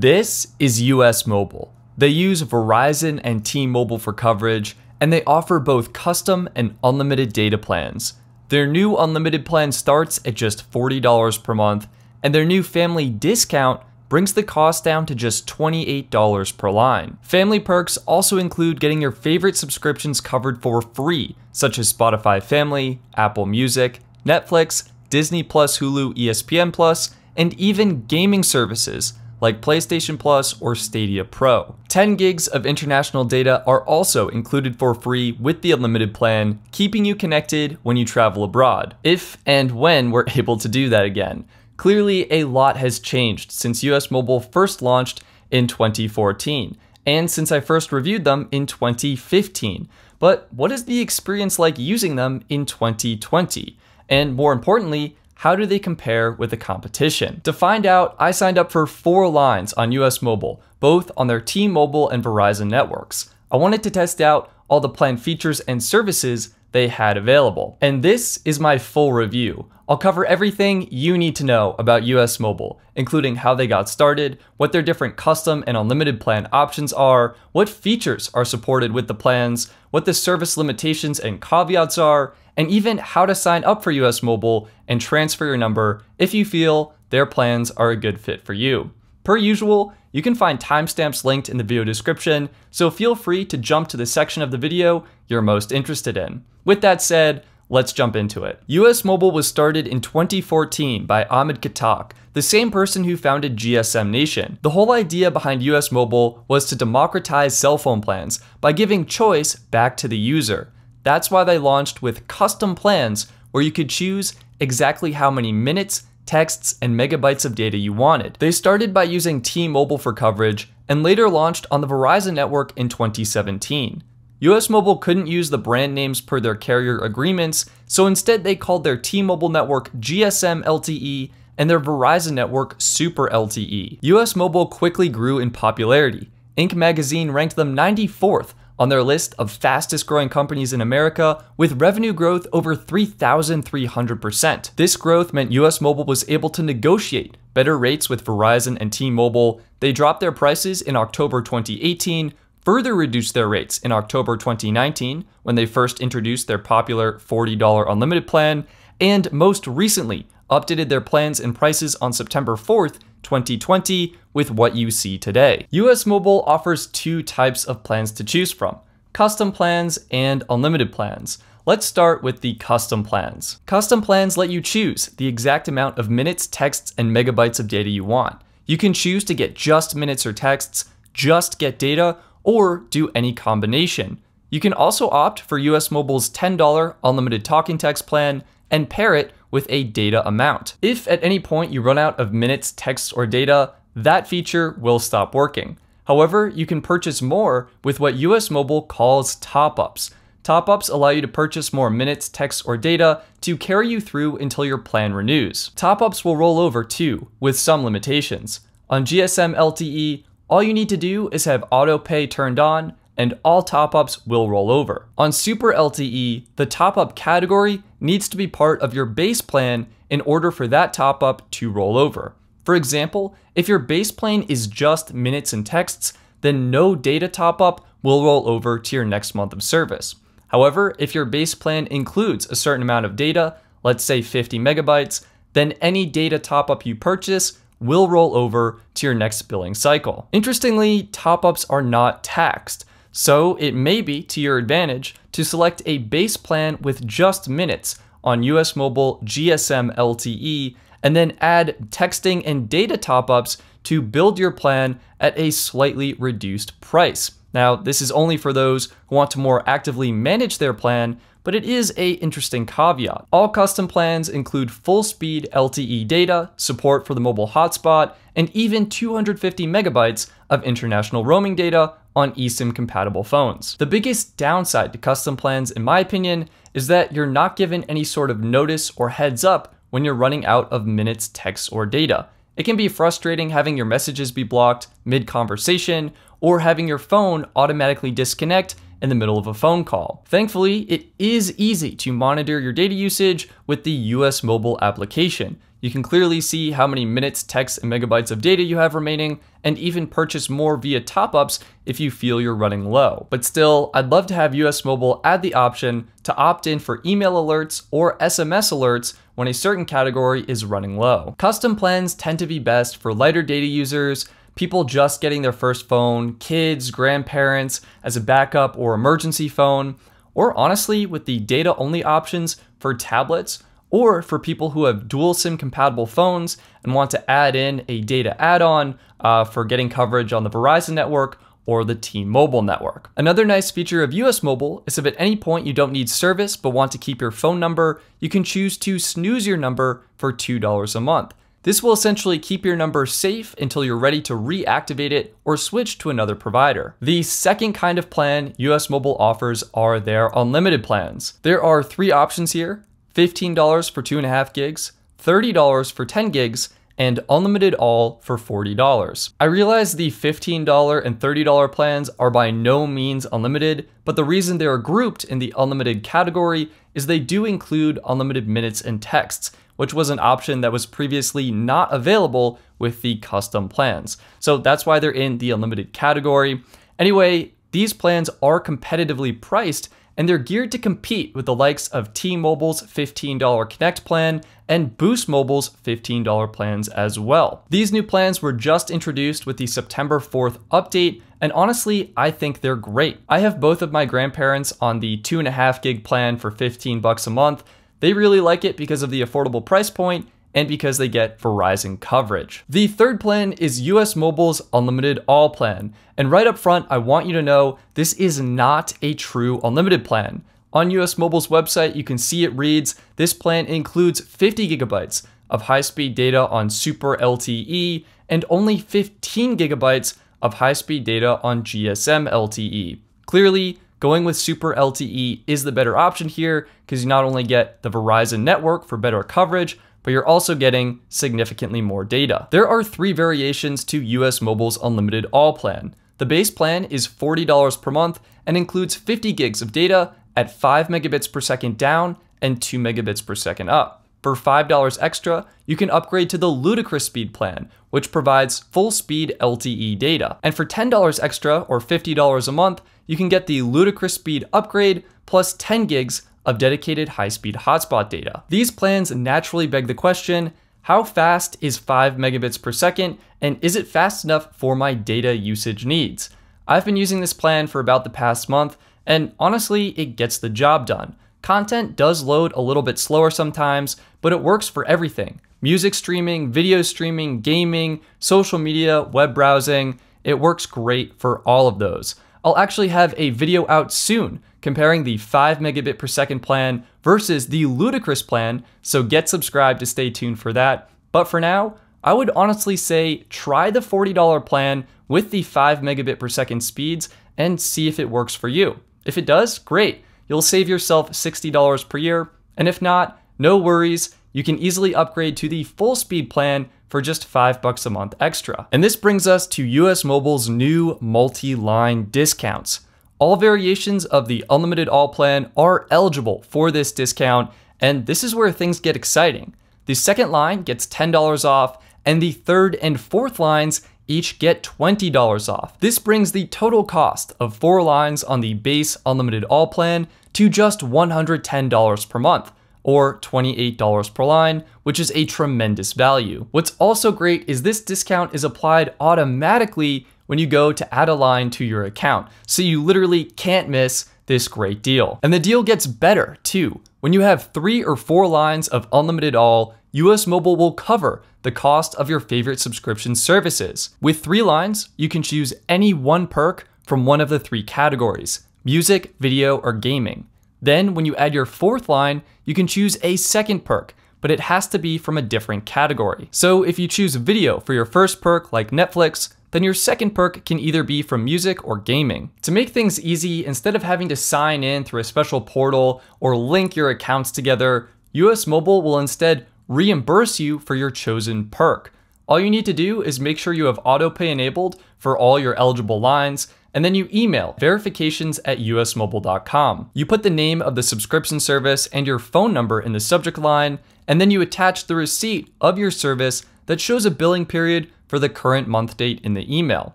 This is US Mobile. They use Verizon and T-Mobile for coverage, and they offer both custom and unlimited data plans. Their new unlimited plan starts at just $40 per month, and their new family discount brings the cost down to just $28 per line. Family perks also include getting your favorite subscriptions covered for free, such as Spotify Family, Apple Music, Netflix, Disney Plus, Hulu, ESPN Plus, and even gaming services like PlayStation Plus or Stadia Pro. 10 gigs of international data are also included for free with the unlimited plan, keeping you connected when you travel abroad, if and when we're able to do that again. Clearly, a lot has changed since US Mobile first launched in 2014, and since I first reviewed them in 2015. But what is the experience like using them in 2020? And more importantly, how do they compare with the competition? To find out, I signed up for four lines on US Mobile, both on their T-Mobile and Verizon networks. I wanted to test out all the plan features and services they had available. And this is my full review. I'll cover everything you need to know about US Mobile, including how they got started, what their different custom and unlimited plan options are, what features are supported with the plans, what the service limitations and caveats are, and even how to sign up for US Mobile and transfer your number if you feel their plans are a good fit for you. Per usual, you can find timestamps linked in the video description, so feel free to jump to the section of the video you're most interested in. With that said, let's jump into it. US Mobile was started in 2014 by Ahmed Khattak, the same person who founded GSM Nation. The whole idea behind US Mobile was to democratize cell phone plans by giving choice back to the user. That's why they launched with custom plans where you could choose exactly how many minutes, texts, and megabytes of data you wanted. They started by using T-Mobile for coverage and later launched on the Verizon network in 2017. US Mobile couldn't use the brand names per their carrier agreements, so instead they called their T-Mobile network GSM LTE and their Verizon network Super LTE. US Mobile quickly grew in popularity. Inc. magazine ranked them 94th on their list of fastest growing companies in America with revenue growth over 3,300%. This growth meant US Mobile was able to negotiate better rates with Verizon and T-Mobile. They dropped their prices in October 2018, further reduced their rates in October 2019 when they first introduced their popular $40 unlimited plan, and most recently updated their plans and prices on September 4th 2020 with what you see today. US Mobile offers two types of plans to choose from, custom plans and unlimited plans. Let's start with the custom plans. Custom plans let you choose the exact amount of minutes, texts, and megabytes of data you want. You can choose to get just minutes or texts, just get data, or do any combination. You can also opt for US Mobile's $10 unlimited talking text plan and pair it with a data amount. If at any point you run out of minutes, text, or data, that feature will stop working. However, you can purchase more with what US Mobile calls top-ups. Top-ups allow you to purchase more minutes, text, or data to carry you through until your plan renews. Top-ups will roll over too, with some limitations. On GSM LTE, all you need to do is have auto pay turned on and all top-ups will roll over. On Super LTE, the top-up category needs to be part of your base plan in order for that top-up to roll over. For example, if your base plan is just minutes and texts, then no data top-up will roll over to your next month of service. However, if your base plan includes a certain amount of data, let's say 50 megabytes, then any data top-up you purchase will roll over to your next billing cycle. Interestingly, top-ups are not taxed, so it may be to your advantage to select a base plan with just minutes on US Mobile GSM LTE and then add texting and data top-ups to build your plan at a slightly reduced price. Now, this is only for those who want to more actively manage their plan, but it is a interesting caveat. All custom plans include full speed LTE data, support for the mobile hotspot, and even 250 megabytes of international roaming data on eSIM compatible phones. The biggest downside to custom plans, in my opinion, is that you're not given any sort of notice or heads up when you're running out of minutes, text, or data. It can be frustrating having your messages be blocked mid conversation or having your phone automatically disconnect in the middle of a phone call. Thankfully, it is easy to monitor your data usage with the US Mobile application. You can clearly see how many minutes, text, and megabytes of data you have remaining, and even purchase more via top ups if you feel you're running low. But still, I'd love to have US Mobile add the option to opt in for email alerts or SMS alerts when a certain category is running low. Custom plans tend to be best for lighter data users, people just getting their first phone, kids, grandparents as a backup or emergency phone, or honestly, with the data only options for tablets or for people who have dual SIM compatible phones and want to add in a data add on uh, for getting coverage on the Verizon network or the T-Mobile network. Another nice feature of US Mobile is if at any point you don't need service but want to keep your phone number, you can choose to snooze your number for $2 a month. This will essentially keep your number safe until you're ready to reactivate it or switch to another provider. The second kind of plan US Mobile offers are their unlimited plans. There are three options here $15 for 2.5 gigs, $30 for 10 gigs, and unlimited all for $40. I realize the $15 and $30 plans are by no means unlimited, but the reason they are grouped in the unlimited category is they do include unlimited minutes and texts, which was an option that was previously not available with the custom plans. So that's why they're in the unlimited category. Anyway, these plans are competitively priced and they're geared to compete with the likes of T-Mobile's $15 Connect plan and Boost Mobile's $15 plans as well. These new plans were just introduced with the September 4th update, and honestly, I think they're great. I have both of my grandparents on the 2.5 gig plan for 15 bucks a month. They really like it because of the affordable price point and because they get Verizon coverage. The third plan is US Mobile's Unlimited All plan. And right up front, I want you to know this is not a true unlimited plan. On US Mobile's website, you can see it reads this plan includes 50 gigabytes of high speed data on Super LTE and only 15 gigabytes of high speed data on GSM LTE. Clearly, going with Super LTE is the better option here because you not only get the Verizon network for better coverage, but you're also getting significantly more data. There are three variations to US Mobile's Unlimited All plan. The base plan is $40 per month and includes 50 gigs of data at 5 megabits per second down and 2 megabits per second up. For $5 extra, you can upgrade to the Ludicrous Speed plan, which provides full speed LTE data. And for $10 extra or $50 a month, you can get the Ludicrous Speed upgrade plus 10 gigs of dedicated high-speed hotspot data. These plans naturally beg the question, how fast is 5 megabits per second, and is it fast enough for my data usage needs? I've been using this plan for about the past month, and honestly, it gets the job done. Content does load a little bit slower sometimes, but it works for everything. Music streaming, video streaming, gaming, social media, web browsing, it works great for all of those. I'll actually have a video out soon comparing the 5 megabit per second plan versus the ludicrous plan, so get subscribed to stay tuned for that. But for now, I would honestly say try the $40 plan with the 5 megabit per second speeds and see if it works for you. If it does, great. You'll save yourself $60 per year. And if not, no worries. You can easily upgrade to the full speed plan for just 5 bucks a month extra. And this brings us to US Mobile's new multi-line discounts. All variations of the unlimited all plan are eligible for this discount, and this is where things get exciting. The second line gets $10 off, and the third and fourth lines each get $20 off. This brings the total cost of four lines on the base unlimited all plan to just $110 per month, or $28 per line, which is a tremendous value. What's also great is this discount is applied automatically when you go to add a line to your account. So you literally can't miss this great deal. And the deal gets better too. When you have three or four lines of unlimited all, US Mobile will cover the cost of your favorite subscription services. With three lines, you can choose any one perk from one of the three categories music, video, or gaming. Then, when you add your fourth line, you can choose a second perk, but it has to be from a different category. So, if you choose video for your first perk, like Netflix, then your second perk can either be from music or gaming. To make things easy, instead of having to sign in through a special portal or link your accounts together, US Mobile will instead reimburse you for your chosen perk. All you need to do is make sure you have autopay enabled for all your eligible lines, and then you email verifications at usmobile.com. You put the name of the subscription service and your phone number in the subject line, and then you attach the receipt of your service that shows a billing period for the current month date in the email.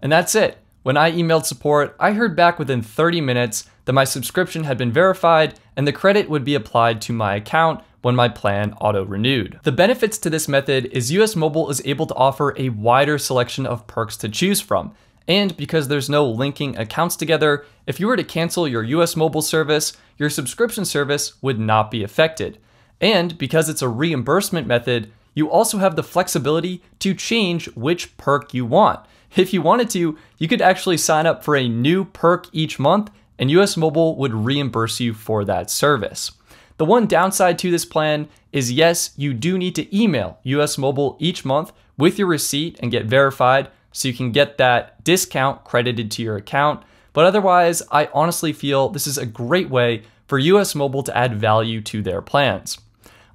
And that's it. When I emailed support, I heard back within 30 minutes that my subscription had been verified and the credit would be applied to my account when my plan auto renewed. The benefits to this method is US Mobile is able to offer a wider selection of perks to choose from. And because there's no linking accounts together, if you were to cancel your US Mobile service, your subscription service would not be affected. And because it's a reimbursement method, you also have the flexibility to change which perk you want. If you wanted to, you could actually sign up for a new perk each month and US Mobile would reimburse you for that service. The one downside to this plan is yes, you do need to email US Mobile each month with your receipt and get verified so you can get that discount credited to your account. But otherwise, I honestly feel this is a great way for US Mobile to add value to their plans.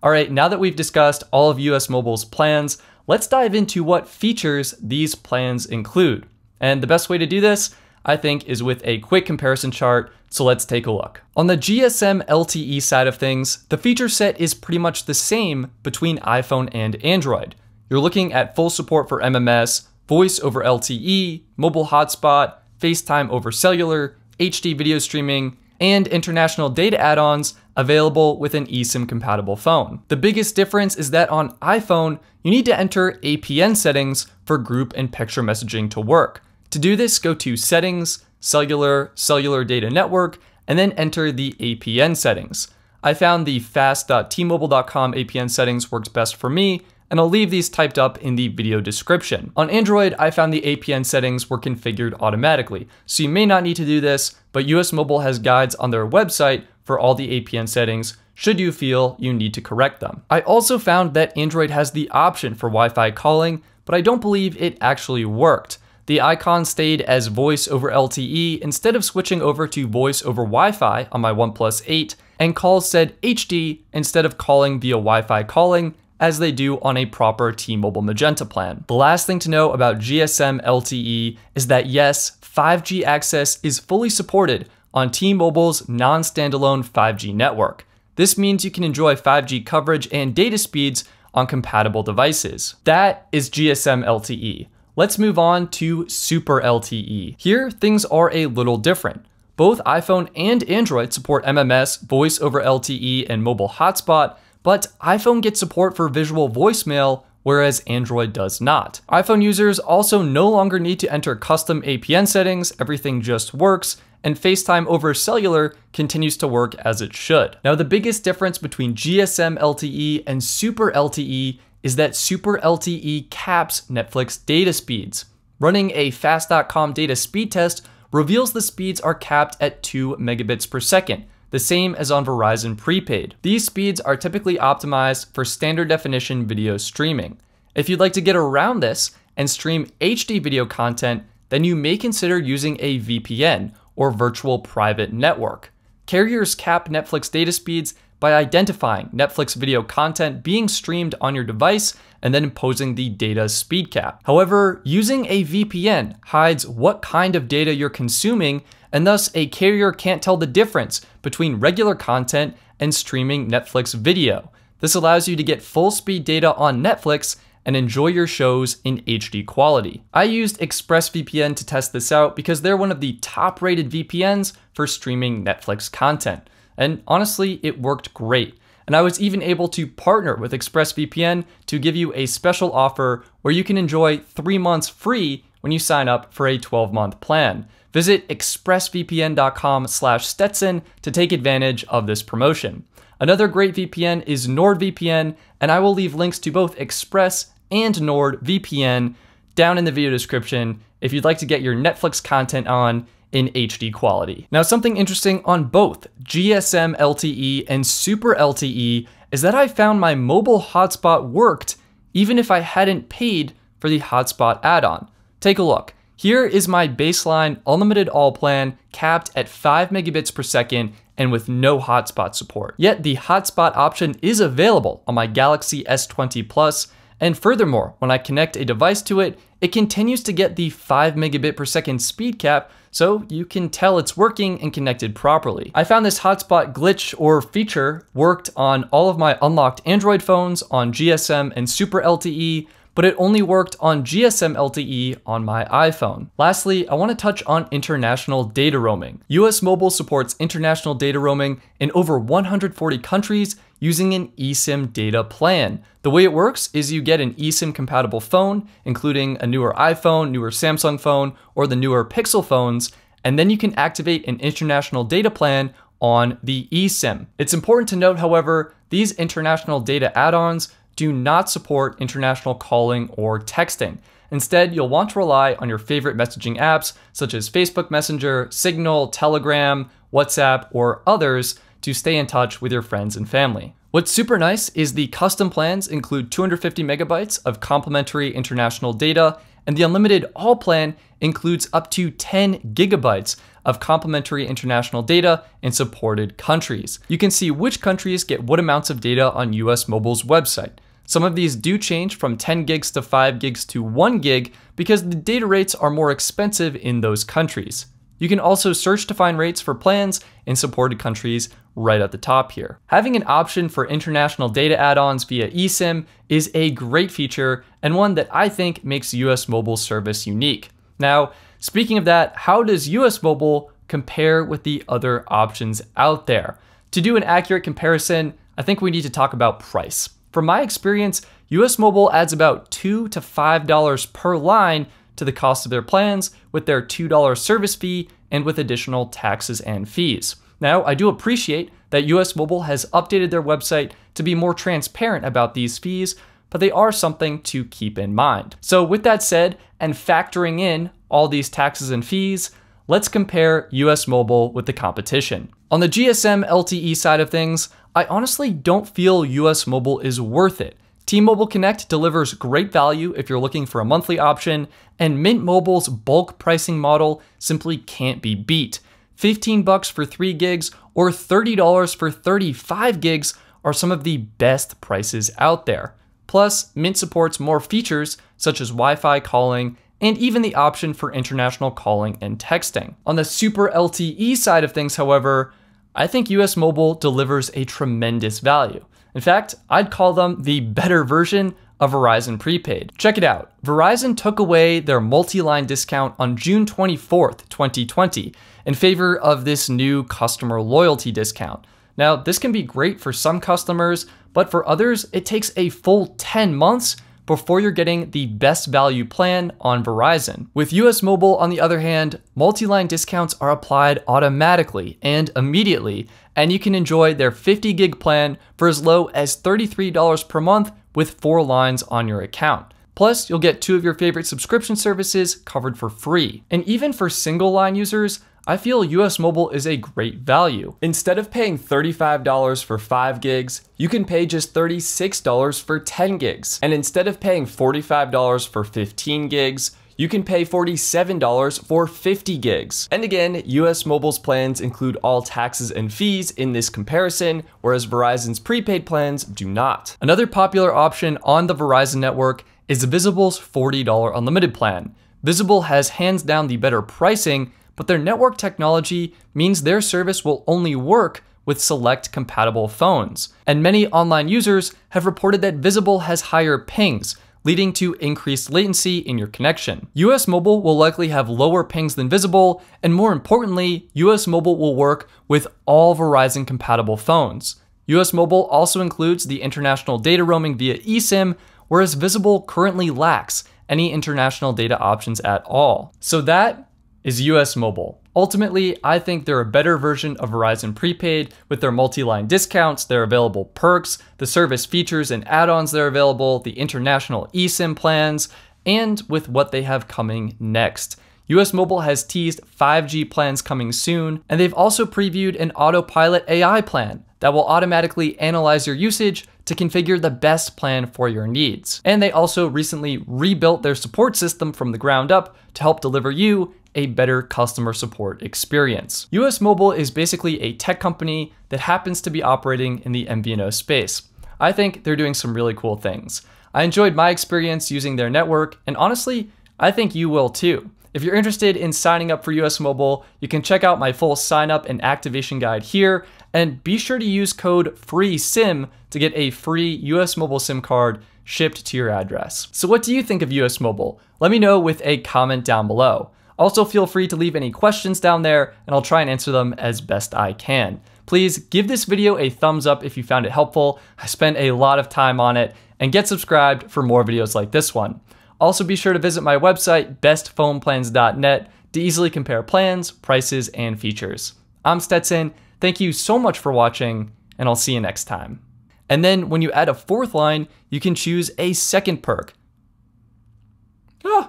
All right, now that we've discussed all of US Mobile's plans, let's dive into what features these plans include. And the best way to do this, I think, is with a quick comparison chart, so let's take a look. On the GSM LTE side of things, the feature set is pretty much the same between iPhone and Android. You're looking at full support for MMS, voice over LTE, mobile hotspot, FaceTime over cellular, HD video streaming, and international data add-ons available with an eSIM compatible phone. The biggest difference is that on iPhone, you need to enter APN settings for group and picture messaging to work. To do this, go to Settings, Cellular, Cellular Data Network, and then enter the APN settings. I found the fast.tmobile.com APN settings works best for me, and I'll leave these typed up in the video description. On Android, I found the APN settings were configured automatically, so you may not need to do this, but US Mobile has guides on their website for all the APN settings should you feel you need to correct them. I also found that Android has the option for Wi-Fi calling, but I don't believe it actually worked. The icon stayed as voice over LTE instead of switching over to voice over Wi-Fi on my OnePlus 8, and calls said HD instead of calling via Wi-Fi calling as they do on a proper T-Mobile Magenta plan. The last thing to know about GSM LTE is that yes, 5G access is fully supported on T-Mobile's non-standalone 5G network. This means you can enjoy 5G coverage and data speeds on compatible devices. That is GSM LTE. Let's move on to Super LTE. Here, things are a little different. Both iPhone and Android support MMS, voice over LTE, and mobile hotspot, but iPhone gets support for visual voicemail, whereas Android does not. iPhone users also no longer need to enter custom APN settings, everything just works, and FaceTime over cellular continues to work as it should. Now, the biggest difference between GSM LTE and Super LTE is that Super LTE caps Netflix data speeds. Running a fast.com data speed test reveals the speeds are capped at 2 megabits per second, the same as on Verizon prepaid. These speeds are typically optimized for standard definition video streaming. If you'd like to get around this and stream HD video content, then you may consider using a VPN or virtual private network. Carriers cap Netflix data speeds by identifying Netflix video content being streamed on your device and then imposing the data speed cap. However, using a VPN hides what kind of data you're consuming and thus a carrier can't tell the difference between regular content and streaming Netflix video. This allows you to get full speed data on Netflix and enjoy your shows in HD quality. I used ExpressVPN to test this out because they're one of the top rated VPNs for streaming Netflix content. And honestly, it worked great. And I was even able to partner with ExpressVPN to give you a special offer where you can enjoy three months free when you sign up for a 12 month plan. Visit expressvpn.com slash Stetson to take advantage of this promotion. Another great VPN is NordVPN, and I will leave links to both Express and NordVPN down in the video description if you'd like to get your Netflix content on in HD quality. Now, something interesting on both GSM LTE and Super LTE is that I found my mobile hotspot worked even if I hadn't paid for the hotspot add-on. Take a look. Here is my baseline unlimited all plan capped at 5 megabits per second and with no hotspot support. Yet the hotspot option is available on my Galaxy S20 Plus, And furthermore, when I connect a device to it, it continues to get the 5 megabit per second speed cap, so you can tell it's working and connected properly. I found this hotspot glitch or feature worked on all of my unlocked Android phones on GSM and Super LTE, but it only worked on GSM LTE on my iPhone. Lastly, I want to touch on international data roaming. US Mobile supports international data roaming in over 140 countries using an eSIM data plan. The way it works is you get an eSIM compatible phone, including a newer iPhone, newer Samsung phone, or the newer Pixel phones, and then you can activate an international data plan on the eSIM. It's important to note, however, these international data add-ons do not support international calling or texting. Instead, you'll want to rely on your favorite messaging apps such as Facebook Messenger, Signal, Telegram, WhatsApp, or others to stay in touch with your friends and family. What's super nice is the custom plans include 250 megabytes of complimentary international data, and the unlimited all plan includes up to 10 gigabytes of complimentary international data in supported countries. You can see which countries get what amounts of data on US Mobile's website. Some of these do change from 10 gigs to 5 gigs to 1 gig because the data rates are more expensive in those countries. You can also search to find rates for plans in supported countries right at the top here. Having an option for international data add-ons via eSIM is a great feature and one that I think makes US Mobile service unique. Now, speaking of that, how does US Mobile compare with the other options out there? To do an accurate comparison, I think we need to talk about price. From my experience, US Mobile adds about 2 to $5 per line to the cost of their plans with their $2 service fee and with additional taxes and fees. Now, I do appreciate that US Mobile has updated their website to be more transparent about these fees, but they are something to keep in mind. So, with that said, and factoring in all these taxes and fees, let's compare US Mobile with the competition. On the GSM LTE side of things, I honestly don't feel US Mobile is worth it. T-Mobile Connect delivers great value if you're looking for a monthly option, and Mint Mobile's bulk pricing model simply can't be beat. 15 bucks for 3 gigs or $30 for 35 gigs are some of the best prices out there. Plus, Mint supports more features such as Wi-Fi calling and even the option for international calling and texting. On the Super LTE side of things, however, I think US Mobile delivers a tremendous value. In fact, I'd call them the better version of Verizon Prepaid. Check it out. Verizon took away their multi-line discount on June 24th, 2020 in favor of this new customer loyalty discount. Now, this can be great for some customers, but for others, it takes a full 10 months before you're getting the best value plan on Verizon. With US Mobile, on the other hand, multi-line discounts are applied automatically and immediately, and you can enjoy their 50 gig plan for as low as $33 per month with four lines on your account. Plus, you'll get two of your favorite subscription services covered for free. And even for single line users, I feel US Mobile is a great value. Instead of paying $35 for 5 gigs, you can pay just $36 for 10 gigs. And instead of paying $45 for 15 gigs, you can pay $47 for 50 gigs. And again, US Mobile's plans include all taxes and fees in this comparison, whereas Verizon's prepaid plans do not. Another popular option on the Verizon network is Visible's $40 unlimited plan. Visible has hands down the better pricing, but their network technology means their service will only work with select compatible phones. And many online users have reported that Visible has higher pings, leading to increased latency in your connection. US Mobile will likely have lower pings than Visible, and more importantly, US Mobile will work with all Verizon compatible phones. US Mobile also includes the international data roaming via eSIM, whereas Visible currently lacks any international data options at all. So that is US Mobile. Ultimately, I think they're a better version of Verizon Prepaid with their multi-line discounts, their available perks, the service features and add-ons that are available, the international eSIM plans, and with what they have coming next. US Mobile has teased 5G plans coming soon, and they've also previewed an autopilot AI plan that will automatically analyze your usage to configure the best plan for your needs. And they also recently rebuilt their support system from the ground up to help deliver you a better customer support experience. US Mobile is basically a tech company that happens to be operating in the MVNO space. I think they're doing some really cool things. I enjoyed my experience using their network, and honestly, I think you will too. If you're interested in signing up for US Mobile, you can check out my full sign up and activation guide here, and be sure to use code FREESIM to get a free US Mobile SIM card shipped to your address. So what do you think of US Mobile? Let me know with a comment down below. Also feel free to leave any questions down there and I'll try and answer them as best I can. Please give this video a thumbs up if you found it helpful. I spent a lot of time on it and get subscribed for more videos like this one. Also be sure to visit my website bestphoneplans.net to easily compare plans, prices, and features. I'm Stetson. Thank you so much for watching and I'll see you next time. And then when you add a fourth line, you can choose a second perk.